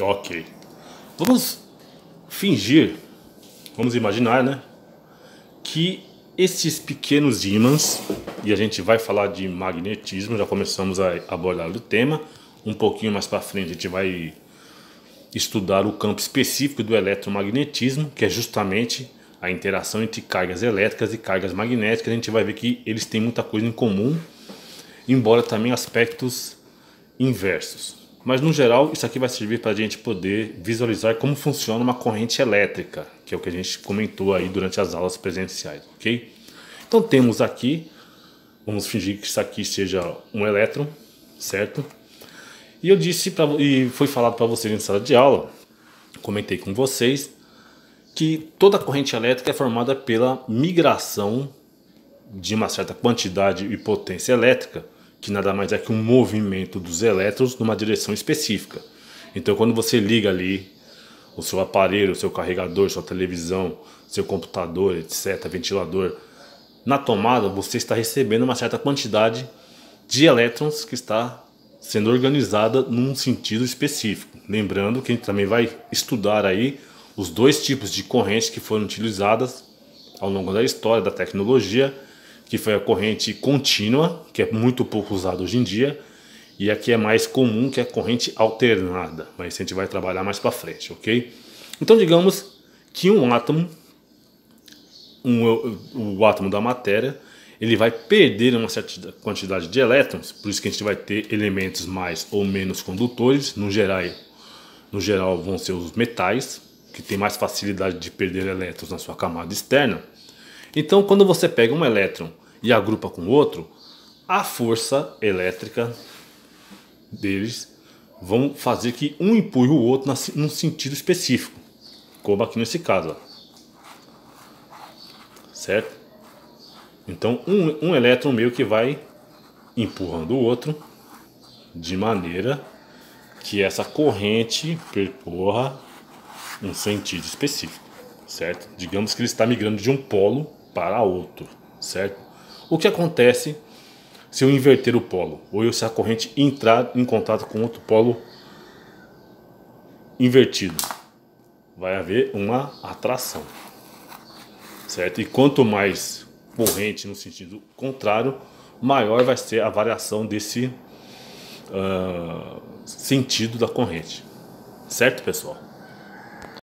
Ok. Vamos fingir, vamos imaginar, né? Que esses pequenos ímãs, e a gente vai falar de magnetismo, já começamos a abordar o tema. Um pouquinho mais para frente a gente vai estudar o campo específico do eletromagnetismo, que é justamente a interação entre cargas elétricas e cargas magnéticas. A gente vai ver que eles têm muita coisa em comum, embora também aspectos inversos. Mas no geral, isso aqui vai servir para a gente poder visualizar como funciona uma corrente elétrica, que é o que a gente comentou aí durante as aulas presenciais, ok? Então temos aqui, vamos fingir que isso aqui seja um elétron, certo? E eu disse pra, e foi falado para vocês em sala de aula, comentei com vocês que toda corrente elétrica é formada pela migração de uma certa quantidade e potência elétrica que nada mais é que um movimento dos elétrons numa direção específica. Então, quando você liga ali o seu aparelho, o seu carregador, sua televisão, seu computador, etc., ventilador, na tomada você está recebendo uma certa quantidade de elétrons que está sendo organizada num sentido específico. Lembrando que a gente também vai estudar aí os dois tipos de correntes que foram utilizadas ao longo da história da tecnologia que foi a corrente contínua, que é muito pouco usada hoje em dia, e aqui é mais comum, que é a corrente alternada, mas a gente vai trabalhar mais para frente, ok? Então, digamos que um átomo, um, o átomo da matéria, ele vai perder uma certa quantidade de elétrons, por isso que a gente vai ter elementos mais ou menos condutores, no geral, no geral vão ser os metais, que tem mais facilidade de perder elétrons na sua camada externa. Então, quando você pega um elétron e agrupa com outro, a força elétrica deles vão fazer que um empurre o outro num sentido específico, como aqui nesse caso. Certo? Então, um, um elétron meio que vai empurrando o outro de maneira que essa corrente percorra um sentido específico, certo? Digamos que ele está migrando de um polo para outro, certo? O que acontece se eu inverter o polo? Ou se a corrente entrar em contato com outro polo invertido? Vai haver uma atração. Certo? E quanto mais corrente no sentido contrário, maior vai ser a variação desse uh, sentido da corrente. Certo, pessoal?